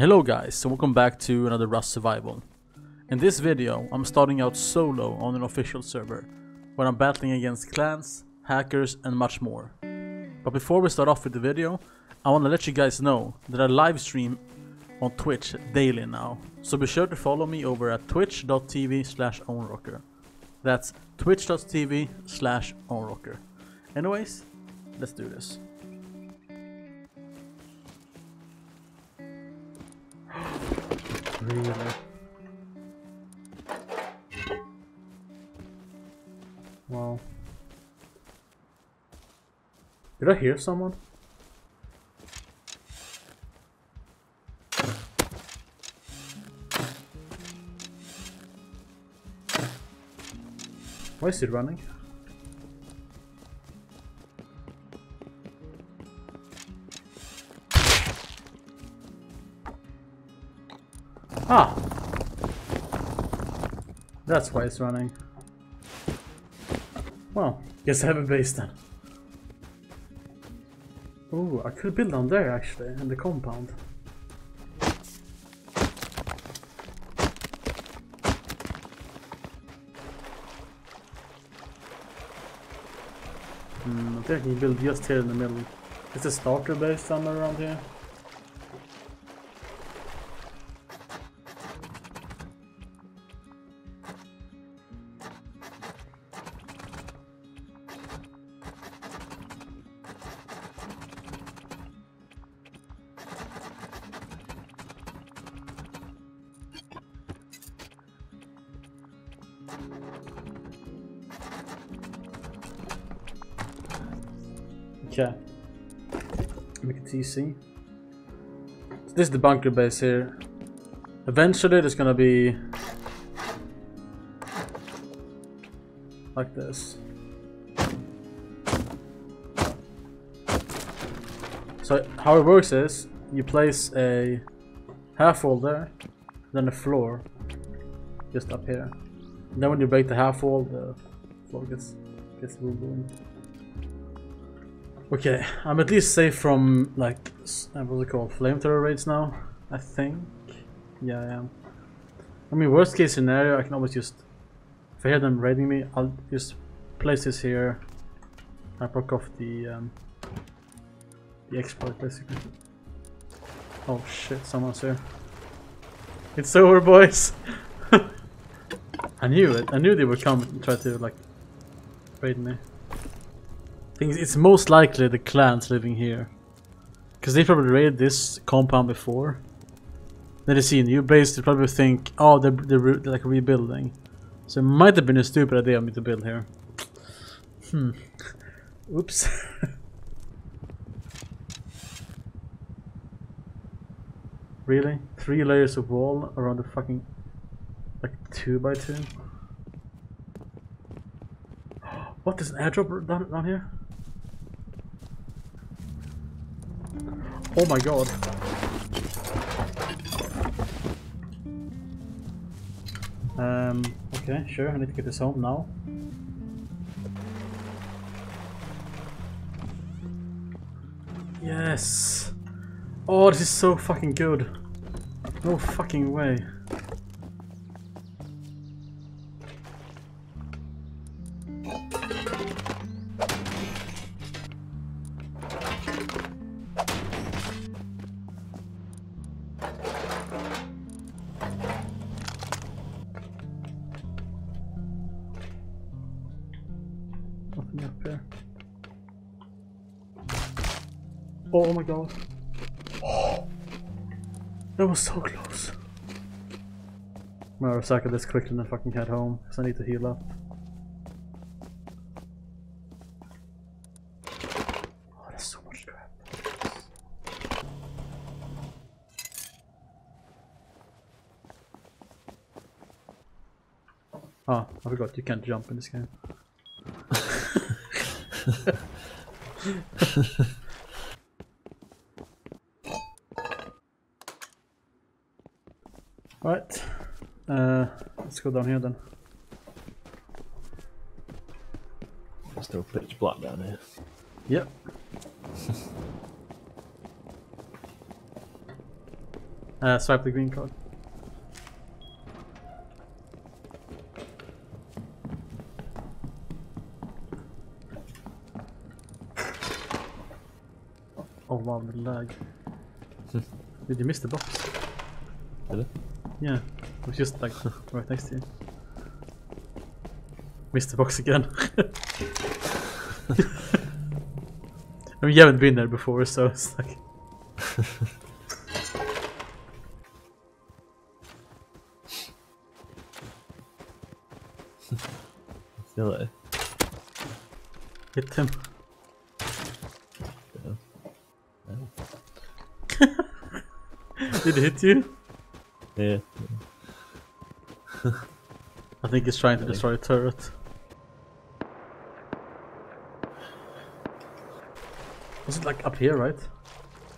Hello guys and welcome back to another Rust Survival. In this video I'm starting out solo on an official server where I'm battling against clans, hackers and much more. But before we start off with the video I want to let you guys know that I live stream on Twitch daily now. So be sure to follow me over at twitch.tv slash ownrocker. That's twitch.tv slash ownrocker. Anyways, let's do this. Really? Wow. Did I hear someone? Why is it running? That's why it's running. Well, guess I have a base then. Oh, I could build on there actually, in the compound. Hmm, I think I can build just here in the middle. Is a starter base somewhere around here? Okay. Make it easy. So this is the bunker base here. Eventually there's gonna be like this. So how it works is you place a half wall there, then a floor just up here. Then when you break the half wall, the floor gets gets moving. Okay, I'm at least safe from like uh, what's it called, flamethrower raids now. I think. Yeah, I am. I mean, worst case scenario, I can always just if I hear them raiding me, I'll just place this here. I broke off the um, the exploit basically. Oh shit, someone's here. It's over, boys. I knew it. I knew they would come and try to like raid me think it's most likely the clans living here. Because they probably raided this compound before. Then they see a new base, they probably think, oh, they're, they're, they're like rebuilding. So it might have been a stupid idea of me to build here. Hmm. Oops. really? Three layers of wall around the fucking... Like two by two? What is an airdrop down, down here? Oh my god. Um, okay, sure, I need to get this home now. Yes! Oh, this is so fucking good. No fucking way. Oh. Oh, that was so close. I'm gonna recycle this quickly and then fucking head home because I need to heal up. Oh, that's so much crap. Oh, I forgot you can't jump in this game. right. Uh, let's go down here then. It's still pitch black down here. Yep. Uh, swipe the green card. Oh wow, the lag. Did you miss the box? Did? Yeah, it was just like right next to you. Missed the box again. I mean, you haven't been there before, so it's like. Still there. Hit him. Yeah. Did it hit you? Yeah. I think he's trying to destroy a turret. Was it like up here, right?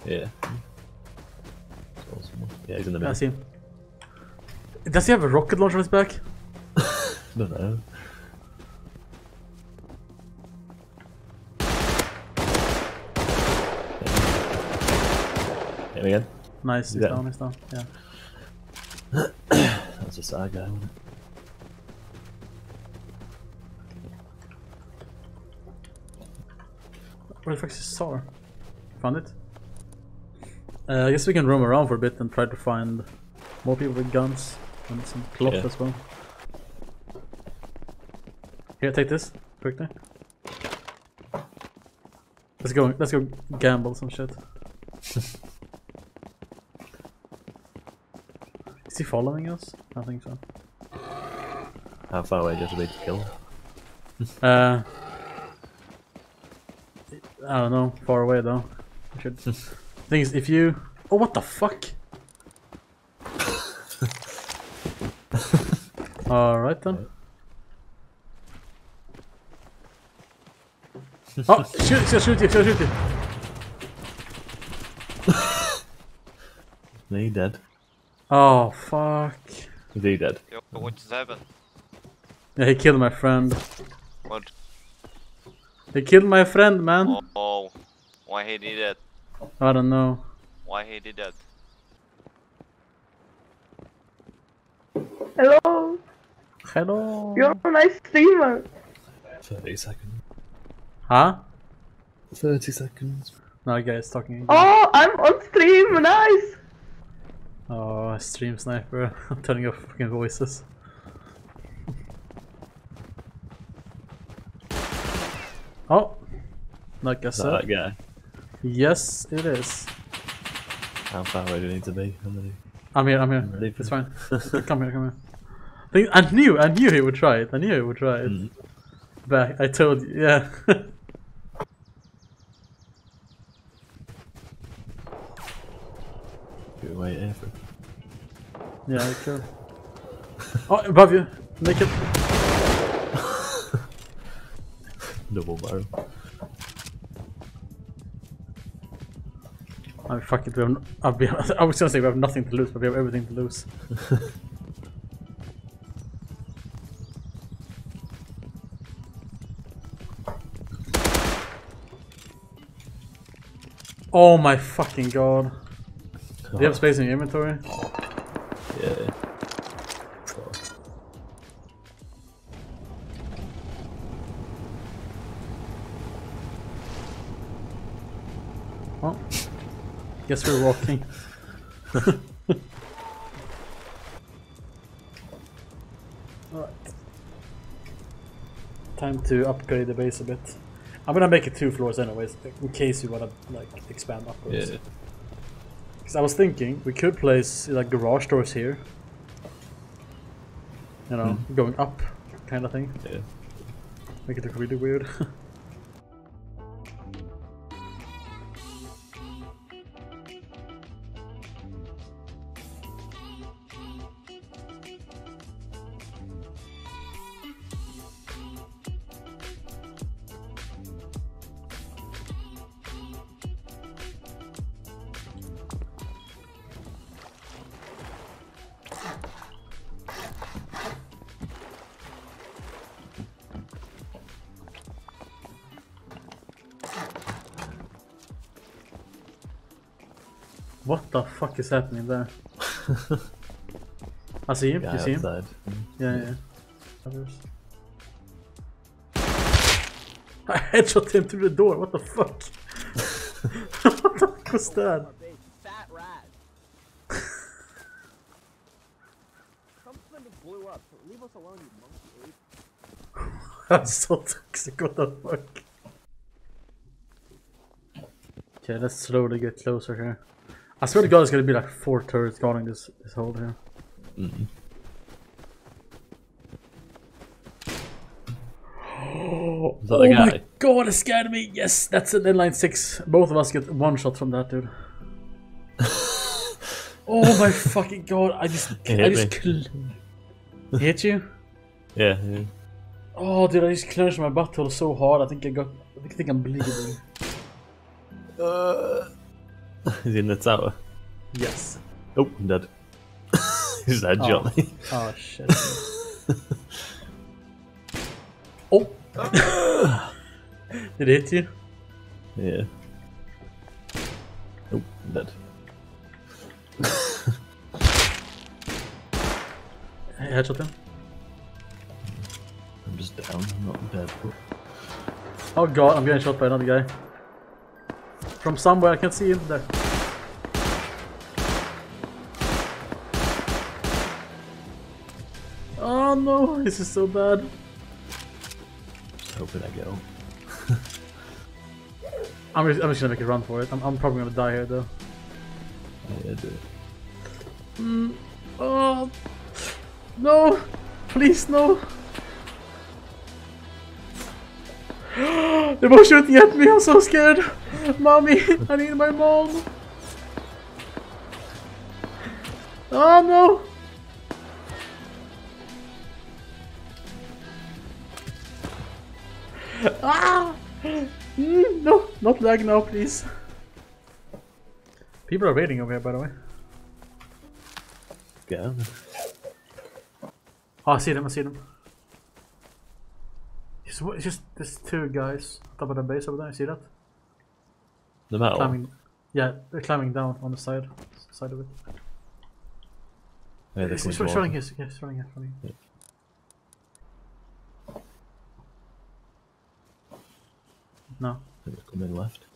Yeah. Saw someone. Yeah, he's in the Yeah, I see him. Does he have a rocket launcher on his back? don't know. Hit him again. Nice, he's Yeah. down, he's down. Yeah. That's a sad guy, wasn't it? Where the fuck is his SAR? Found it? Uh, I guess we can roam around for a bit and try to find more people with guns and some cloth Yeah. as well. Here, take this quickly. Let's go. Let's go gamble some shit. Is he following us? I think so. How far away do you have to kill? Uh, I don't know. Far away though. I should. Thing is, if you. Oh, what the fuck? All right then. Oh, shoot! Shoot! Shoot you! Shoot! Shoot you! Me dead. Oh fuck! Is he dead? Yo, what just happened? Yeah, he killed my friend. What? He killed my friend, man. Oh, oh, why he did that? I don't know. Why he did that? Hello, Hello. you're a nice streamer. 30 seconds. Huh? 30 seconds. No, guys talking. Again. Oh, I'm on stream, nice. Oh, stream sniper. I'm turning off fucking voices. Oh, like I Is that that said, guy? yes, it is. How far away do you need to be? I'm here. I'm here. For It's fine. come here. Come here. I knew. I knew he would try it. I knew he would try it. Mm. But I told you. Yeah. Should we wait here for yeah. I could. Oh, above you. Naked. double barrel? I mean, fuck it. We have. No, I'll be, I was gonna say we have nothing to lose, but we have everything to lose. oh my fucking god. Do you have space in your inventory? Yeah. Well, guess we're walking. Alright. Time to upgrade the base a bit. I'm gonna make it two floors anyways, in case you wanna like expand upwards. yeah. Because I was thinking we could place like garage doors here. You know, mm. going up kind of thing. Yeah. Make it look really weird. what the fuck is happening there? I see him. Guy you see him? outside. Yeah, yeah. Others. I headshot him through the door. What the fuck? what the fuck was that? big fat rat. Something blew up. So leave us alone, you monkey ape. That's so toxic. What the fuck? Okay, let's slowly get closer here. I swear to God, it's gonna be like four turrets guarding this this hole here. Mm. Oh, Is my? God, it scared me. Yes, that's an L96. Both of us get one shot from that dude. oh my fucking God! I just, I just hit you. Yeah, yeah. Oh, dude, I just clenched my butthole so hard. I think I got. I think I'm bleeding. Uh, He's in the tower. yes. Oh, I'm dead. He's headshot me. Oh shit. oh. Did it hit you? Yeah. Oh, I'm dead. Hey, Headshot him. I'm just down. I'm not dead. Oh god, I'm getting shot by another guy. From somewhere, I can see him there. Oh no, this is so bad. Just hoping I up. I'm just, I'm just gonna make a run for it. I'm, I'm probably gonna die here though. Oh, yeah, do it. Hmm, oh no! Please no! They're both shooting at me. I'm so scared. Mommy, I need my mom. Oh no! Ah! Mm, no, not lag now, please. People are waiting over here, by the way. Get. Oh, I see them, I see them. It's, w- it's just there's two guys on top of the base over there. You see that? The metal. Climbing. Yeah, they're climbing down on the side side of it. Yeah, It's, it's, running here. Yeah, it's running here. Running. here. No. I think they're coming left.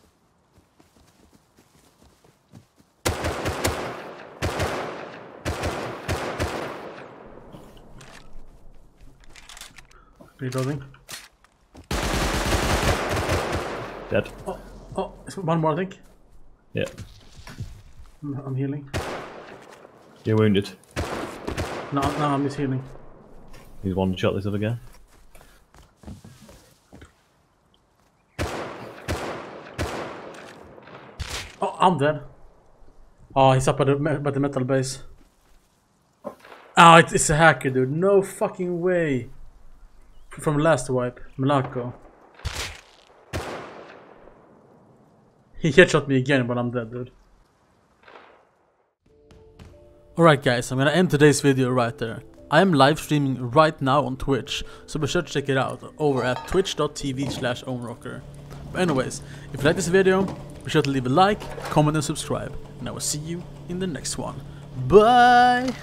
Reloading. Dead. Oh, Oh, it's one more, I think. Yeah. I'm, I'm healing. You're wounded. No, no, I'm just healing. He's one shot this other guy. Oh, I'm dead. Oh, he's up by the, by the metal base. Oh, it's, it's a hacker, dude. No fucking way. From last wipe, Malako. He headshot me again, but I'm dead, dude. Alright guys, I'm gonna end today's video right there. I am live streaming right now on Twitch, so be sure to check it out over at twitch.tv slash ownrocker. But anyways, if you like this video, be sure to leave a like, comment and subscribe, and I will see you in the next one. Bye!